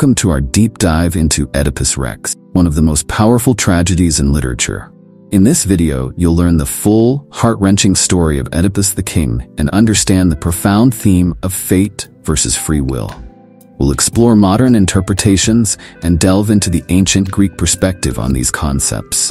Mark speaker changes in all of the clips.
Speaker 1: Welcome to our deep dive into Oedipus Rex, one of the most powerful tragedies in literature. In this video, you'll learn the full, heart-wrenching story of Oedipus the king and understand the profound theme of fate versus free will. We'll explore modern interpretations and delve into the ancient Greek perspective on these concepts.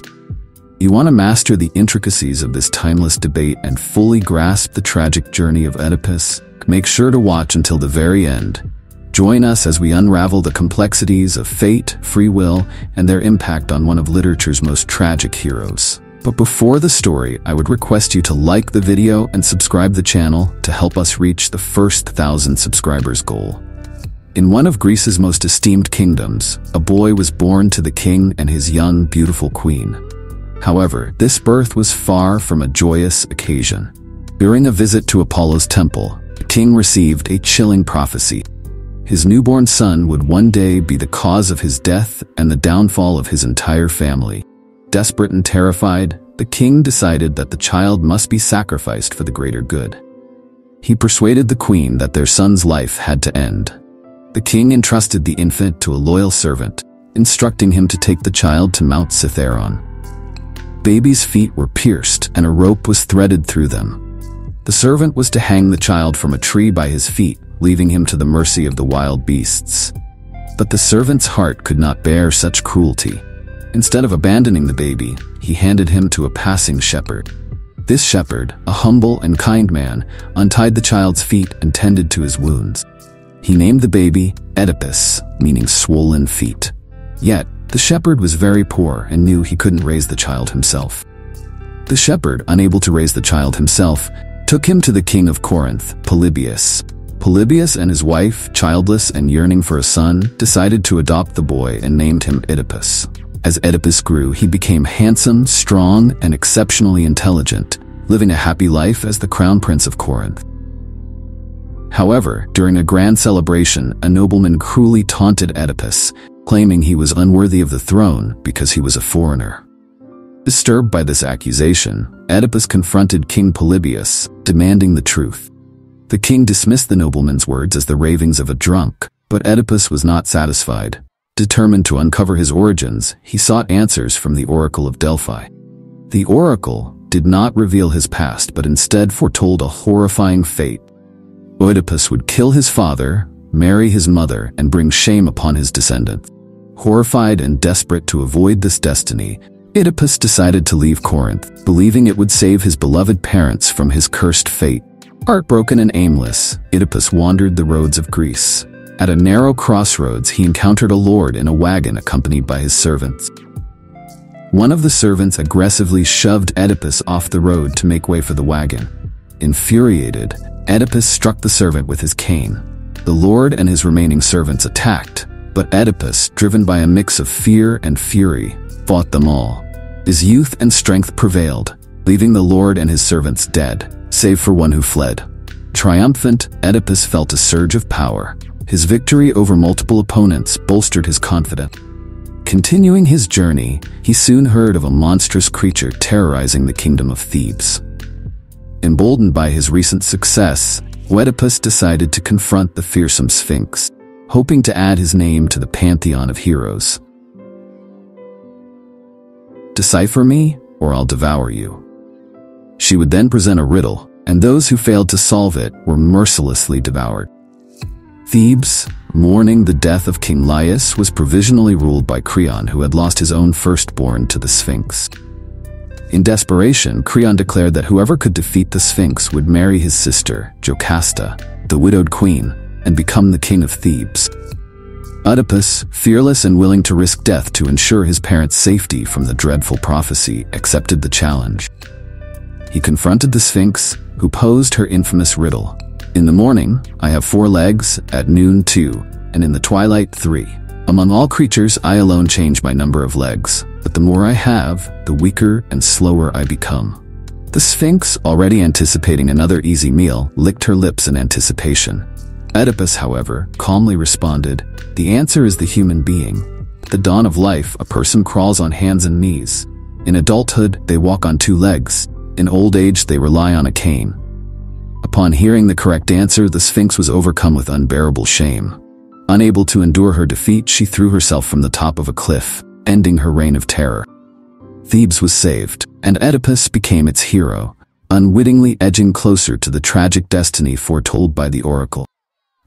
Speaker 1: You want to master the intricacies of this timeless debate and fully grasp the tragic journey of Oedipus? Make sure to watch until the very end Join us as we unravel the complexities of fate, free will, and their impact on one of literature's most tragic heroes. But before the story, I would request you to like the video and subscribe the channel to help us reach the first thousand subscribers goal. In one of Greece's most esteemed kingdoms, a boy was born to the king and his young, beautiful queen. However, this birth was far from a joyous occasion. During a visit to Apollo's temple, the king received a chilling prophecy his newborn son would one day be the cause of his death and the downfall of his entire family. Desperate and terrified, the king decided that the child must be sacrificed for the greater good. He persuaded the queen that their son's life had to end. The king entrusted the infant to a loyal servant, instructing him to take the child to Mount Cithaeron. Baby's feet were pierced and a rope was threaded through them. The servant was to hang the child from a tree by his feet leaving him to the mercy of the wild beasts. But the servant's heart could not bear such cruelty. Instead of abandoning the baby, he handed him to a passing shepherd. This shepherd, a humble and kind man, untied the child's feet and tended to his wounds. He named the baby Oedipus, meaning swollen feet. Yet, the shepherd was very poor and knew he couldn't raise the child himself. The shepherd, unable to raise the child himself, took him to the king of Corinth, Polybius, Polybius and his wife, childless and yearning for a son, decided to adopt the boy and named him Oedipus. As Oedipus grew, he became handsome, strong, and exceptionally intelligent, living a happy life as the crown prince of Corinth. However, during a grand celebration, a nobleman cruelly taunted Oedipus, claiming he was unworthy of the throne because he was a foreigner. Disturbed by this accusation, Oedipus confronted King Polybius, demanding the truth. The king dismissed the nobleman's words as the ravings of a drunk, but Oedipus was not satisfied. Determined to uncover his origins, he sought answers from the Oracle of Delphi. The Oracle did not reveal his past but instead foretold a horrifying fate. Oedipus would kill his father, marry his mother, and bring shame upon his descendants. Horrified and desperate to avoid this destiny, Oedipus decided to leave Corinth, believing it would save his beloved parents from his cursed fate. Heartbroken and aimless, Oedipus wandered the roads of Greece. At a narrow crossroads, he encountered a lord in a wagon accompanied by his servants. One of the servants aggressively shoved Oedipus off the road to make way for the wagon. Infuriated, Oedipus struck the servant with his cane. The lord and his remaining servants attacked, but Oedipus, driven by a mix of fear and fury, fought them all. His youth and strength prevailed, leaving the lord and his servants dead save for one who fled. Triumphant, Oedipus felt a surge of power. His victory over multiple opponents bolstered his confidence. Continuing his journey, he soon heard of a monstrous creature terrorizing the kingdom of Thebes. Emboldened by his recent success, Oedipus decided to confront the fearsome Sphinx, hoping to add his name to the pantheon of heroes. Decipher me, or I'll devour you. She would then present a riddle, and those who failed to solve it were mercilessly devoured. Thebes, mourning the death of King Laius, was provisionally ruled by Creon, who had lost his own firstborn to the Sphinx. In desperation, Creon declared that whoever could defeat the Sphinx would marry his sister, Jocasta, the widowed queen, and become the king of Thebes. Oedipus, fearless and willing to risk death to ensure his parents' safety from the dreadful prophecy, accepted the challenge. He confronted the Sphinx, who posed her infamous riddle. In the morning, I have four legs, at noon two, and in the twilight three. Among all creatures, I alone change my number of legs, but the more I have, the weaker and slower I become. The Sphinx, already anticipating another easy meal, licked her lips in anticipation. Oedipus, however, calmly responded, The answer is the human being. At the dawn of life, a person crawls on hands and knees. In adulthood, they walk on two legs, in old age, they rely on a cane. Upon hearing the correct answer, the Sphinx was overcome with unbearable shame. Unable to endure her defeat, she threw herself from the top of a cliff, ending her reign of terror. Thebes was saved, and Oedipus became its hero, unwittingly edging closer to the tragic destiny foretold by the oracle.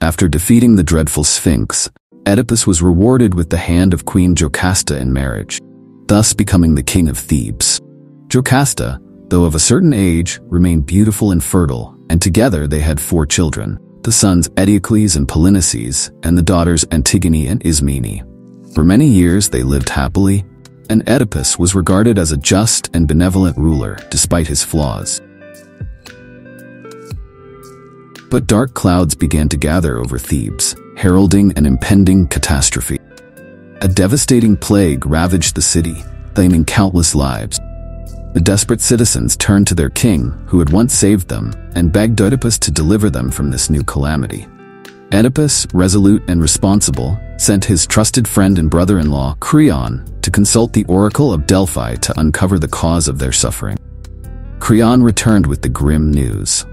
Speaker 1: After defeating the dreadful Sphinx, Oedipus was rewarded with the hand of Queen Jocasta in marriage, thus becoming the king of Thebes. Jocasta, though of a certain age, remained beautiful and fertile, and together they had four children, the sons Eteocles and Polynices, and the daughters Antigone and Ismene. For many years they lived happily, and Oedipus was regarded as a just and benevolent ruler despite his flaws. But dark clouds began to gather over Thebes, heralding an impending catastrophe. A devastating plague ravaged the city, claiming countless lives. The desperate citizens turned to their king, who had once saved them, and begged Oedipus to deliver them from this new calamity. Oedipus, resolute and responsible, sent his trusted friend and brother-in-law, Creon, to consult the oracle of Delphi to uncover the cause of their suffering. Creon returned with the grim news.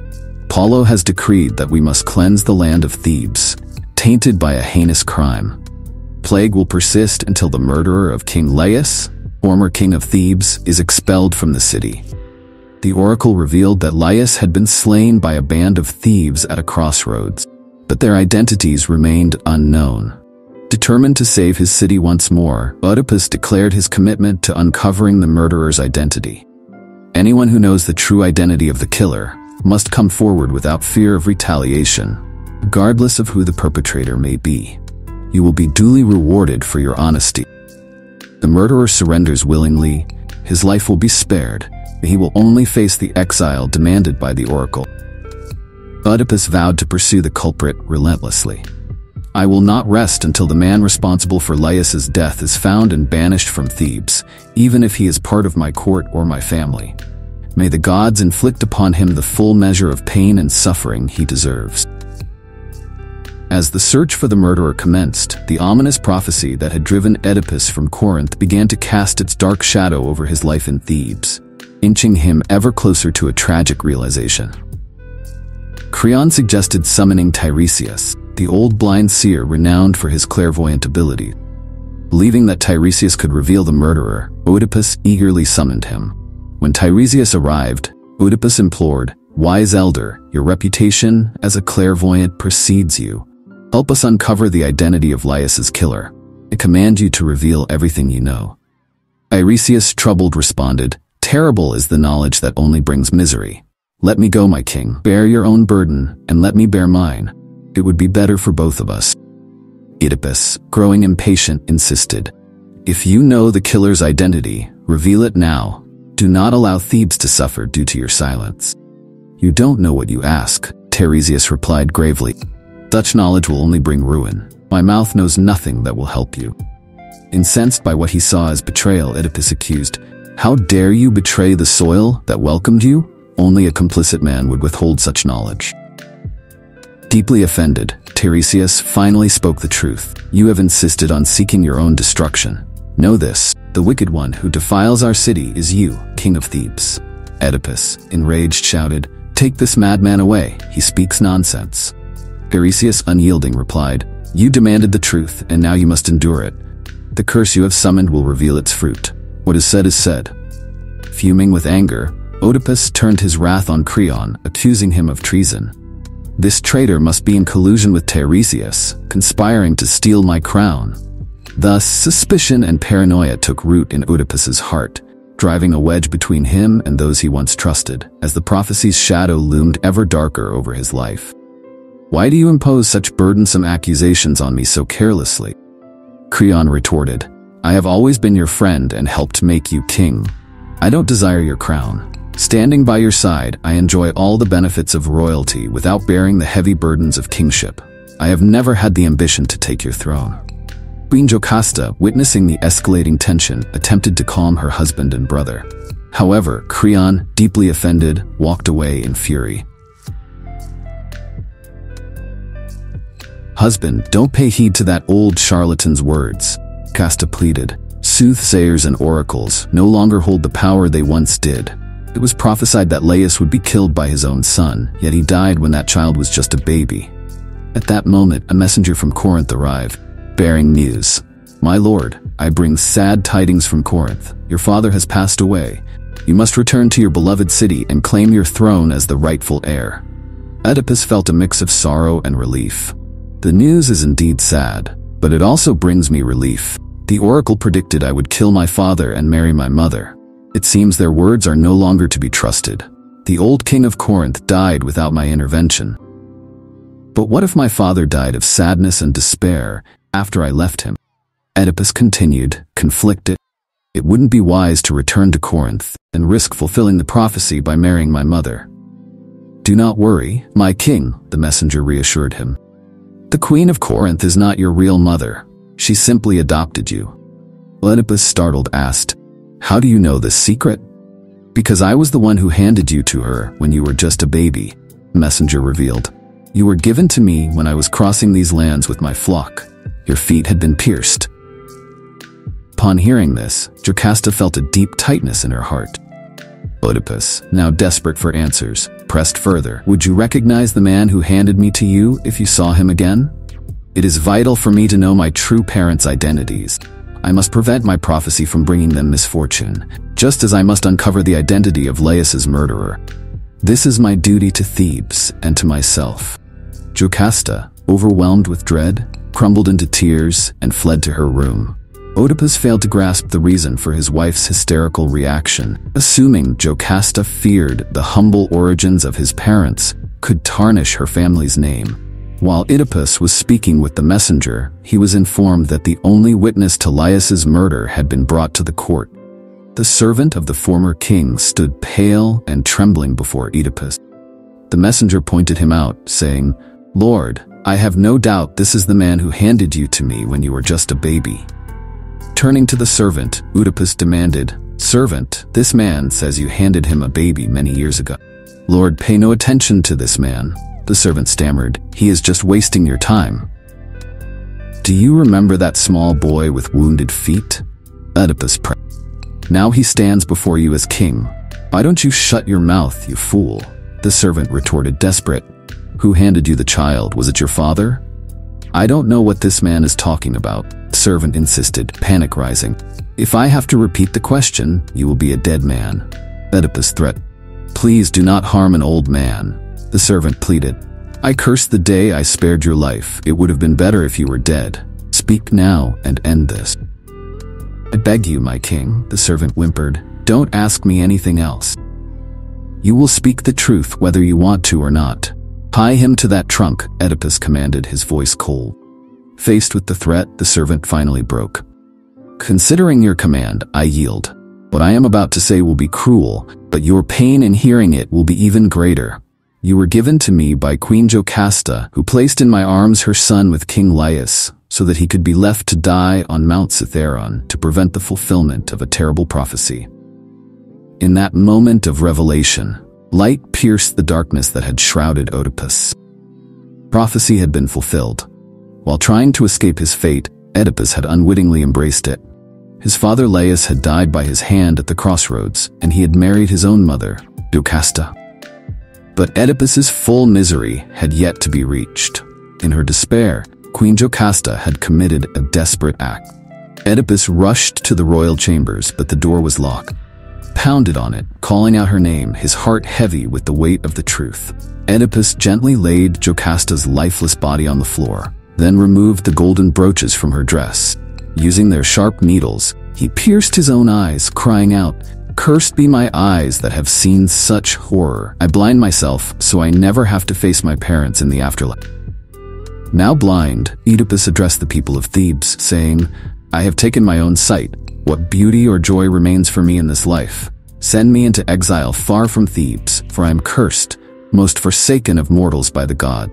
Speaker 1: Apollo has decreed that we must cleanse the land of Thebes, tainted by a heinous crime. Plague will persist until the murderer of King Laius, former king of Thebes, is expelled from the city. The oracle revealed that Laius had been slain by a band of thieves at a crossroads, but their identities remained unknown. Determined to save his city once more, Oedipus declared his commitment to uncovering the murderer's identity. Anyone who knows the true identity of the killer must come forward without fear of retaliation regardless of who the perpetrator may be. You will be duly rewarded for your honesty. The murderer surrenders willingly, his life will be spared, he will only face the exile demanded by the oracle. Oedipus vowed to pursue the culprit relentlessly. I will not rest until the man responsible for Laius's death is found and banished from Thebes, even if he is part of my court or my family. May the gods inflict upon him the full measure of pain and suffering he deserves. As the search for the murderer commenced, the ominous prophecy that had driven Oedipus from Corinth began to cast its dark shadow over his life in Thebes, inching him ever closer to a tragic realization. Creon suggested summoning Tiresias, the old blind seer renowned for his clairvoyant ability. Believing that Tiresias could reveal the murderer, Oedipus eagerly summoned him. When Tiresias arrived, Oedipus implored, Wise elder, your reputation as a clairvoyant precedes you. Help us uncover the identity of Laius's killer. I command you to reveal everything you know. Tiresias, troubled, responded, Terrible is the knowledge that only brings misery. Let me go, my king. Bear your own burden, and let me bear mine. It would be better for both of us. Oedipus, growing impatient, insisted, If you know the killer's identity, reveal it now. Do not allow Thebes to suffer due to your silence. You don't know what you ask, Tiresias replied gravely. Such knowledge will only bring ruin. My mouth knows nothing that will help you. Incensed by what he saw as betrayal, Oedipus accused, How dare you betray the soil that welcomed you? Only a complicit man would withhold such knowledge. Deeply offended, Tiresias finally spoke the truth. You have insisted on seeking your own destruction. Know this, the wicked one who defiles our city is you, king of Thebes. Oedipus, enraged, shouted, Take this madman away, he speaks nonsense. Tiresias, unyielding, replied, You demanded the truth, and now you must endure it. The curse you have summoned will reveal its fruit. What is said is said. Fuming with anger, Oedipus turned his wrath on Creon, accusing him of treason. This traitor must be in collusion with Tiresias, conspiring to steal my crown. Thus, suspicion and paranoia took root in Oedipus's heart, driving a wedge between him and those he once trusted, as the prophecy's shadow loomed ever darker over his life. Why do you impose such burdensome accusations on me so carelessly? Creon retorted, I have always been your friend and helped make you king. I don't desire your crown. Standing by your side, I enjoy all the benefits of royalty without bearing the heavy burdens of kingship. I have never had the ambition to take your throne. Queen Jocasta, witnessing the escalating tension, attempted to calm her husband and brother. However, Creon, deeply offended, walked away in fury. Husband, don't pay heed to that old charlatan's words, Jocasta pleaded. Soothsayers and oracles no longer hold the power they once did. It was prophesied that Laius would be killed by his own son, yet he died when that child was just a baby. At that moment, a messenger from Corinth arrived, bearing news. My lord, I bring sad tidings from Corinth. Your father has passed away. You must return to your beloved city and claim your throne as the rightful heir. Oedipus felt a mix of sorrow and relief. The news is indeed sad, but it also brings me relief. The oracle predicted I would kill my father and marry my mother. It seems their words are no longer to be trusted. The old king of Corinth died without my intervention. But what if my father died of sadness and despair after I left him? Oedipus continued, conflicted. It wouldn't be wise to return to Corinth and risk fulfilling the prophecy by marrying my mother. Do not worry, my king, the messenger reassured him. The queen of Corinth is not your real mother. She simply adopted you. Oedipus, startled, asked, How do you know this secret? Because I was the one who handed you to her when you were just a baby, messenger revealed. You were given to me when I was crossing these lands with my flock. Your feet had been pierced. Upon hearing this, Jocasta felt a deep tightness in her heart. Oedipus, now desperate for answers, pressed further. Would you recognize the man who handed me to you if you saw him again? It is vital for me to know my true parents' identities. I must prevent my prophecy from bringing them misfortune, just as I must uncover the identity of Laius's murderer. This is my duty to Thebes and to myself. Jocasta, overwhelmed with dread, crumbled into tears and fled to her room. Oedipus failed to grasp the reason for his wife's hysterical reaction, assuming Jocasta feared the humble origins of his parents could tarnish her family's name. While Oedipus was speaking with the messenger, he was informed that the only witness to Laius's murder had been brought to the court. The servant of the former king stood pale and trembling before Oedipus. The messenger pointed him out, saying, Lord, I have no doubt this is the man who handed you to me when you were just a baby. Turning to the servant, Oedipus demanded, Servant, this man says you handed him a baby many years ago. Lord, pay no attention to this man. The servant stammered, He is just wasting your time. Do you remember that small boy with wounded feet? Oedipus prayed. Now he stands before you as king. Why don't you shut your mouth, you fool? The servant retorted, desperate. Who handed you the child? Was it your father? I don't know what this man is talking about servant insisted, panic rising. If I have to repeat the question, you will be a dead man. Oedipus threat. Please do not harm an old man. The servant pleaded. I curse the day I spared your life. It would have been better if you were dead. Speak now and end this. I beg you, my king, the servant whimpered. Don't ask me anything else. You will speak the truth whether you want to or not. Tie him to that trunk, Oedipus commanded, his voice cold. Faced with the threat, the servant finally broke. Considering your command, I yield. What I am about to say will be cruel, but your pain in hearing it will be even greater. You were given to me by Queen Jocasta, who placed in my arms her son with King Laius, so that he could be left to die on Mount Cithaeron to prevent the fulfillment of a terrible prophecy. In that moment of revelation, light pierced the darkness that had shrouded Oedipus. Prophecy had been fulfilled. While trying to escape his fate, Oedipus had unwittingly embraced it. His father Laius had died by his hand at the crossroads, and he had married his own mother, Jocasta. But Oedipus's full misery had yet to be reached. In her despair, Queen Jocasta had committed a desperate act. Oedipus rushed to the royal chambers, but the door was locked. Pounded on it, calling out her name, his heart heavy with the weight of the truth. Oedipus gently laid Jocasta's lifeless body on the floor, then removed the golden brooches from her dress. Using their sharp needles, he pierced his own eyes, crying out, Cursed be my eyes that have seen such horror. I blind myself so I never have to face my parents in the afterlife. Now blind, Oedipus addressed the people of Thebes, saying, I have taken my own sight. What beauty or joy remains for me in this life? Send me into exile far from Thebes, for I am cursed, most forsaken of mortals by the god.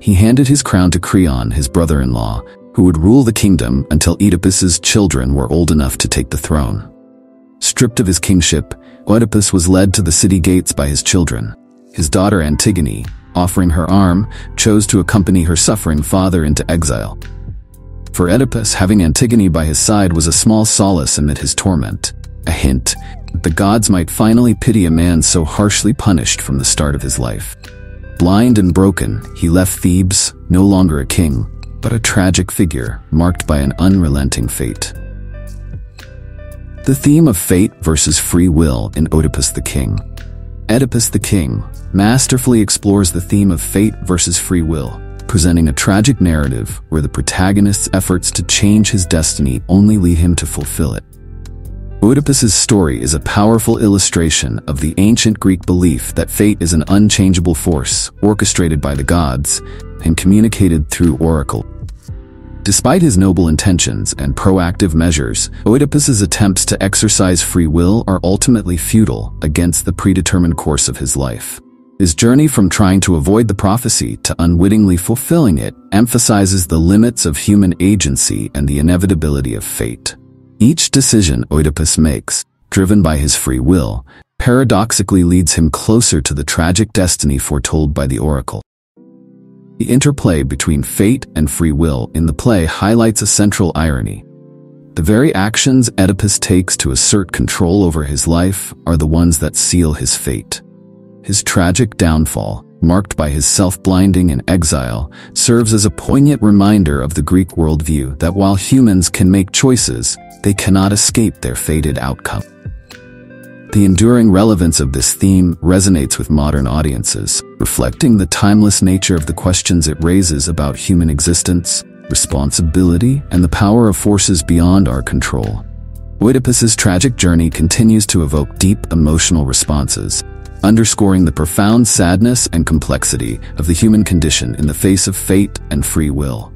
Speaker 1: He handed his crown to Creon, his brother-in-law, who would rule the kingdom until Oedipus's children were old enough to take the throne. Stripped of his kingship, Oedipus was led to the city gates by his children. His daughter Antigone, offering her arm, chose to accompany her suffering father into exile. For Oedipus, having Antigone by his side was a small solace amid his torment, a hint that the gods might finally pity a man so harshly punished from the start of his life. Blind and broken, he left Thebes, no longer a king, but a tragic figure marked by an unrelenting fate. The theme of fate versus free will in Oedipus the King. Oedipus the King masterfully explores the theme of fate versus free will, presenting a tragic narrative where the protagonist's efforts to change his destiny only lead him to fulfill it. Oedipus's story is a powerful illustration of the ancient Greek belief that fate is an unchangeable force orchestrated by the gods and communicated through oracle. Despite his noble intentions and proactive measures, Oedipus's attempts to exercise free will are ultimately futile against the predetermined course of his life. His journey from trying to avoid the prophecy to unwittingly fulfilling it emphasizes the limits of human agency and the inevitability of fate. Each decision Oedipus makes, driven by his free will, paradoxically leads him closer to the tragic destiny foretold by the oracle. The interplay between fate and free will in the play highlights a central irony. The very actions Oedipus takes to assert control over his life are the ones that seal his fate. His tragic downfall, marked by his self-blinding and exile, serves as a poignant reminder of the Greek worldview that while humans can make choices, they cannot escape their fated outcome. The enduring relevance of this theme resonates with modern audiences, reflecting the timeless nature of the questions it raises about human existence, responsibility, and the power of forces beyond our control. Oedipus's tragic journey continues to evoke deep emotional responses, underscoring the profound sadness and complexity of the human condition in the face of fate and free will.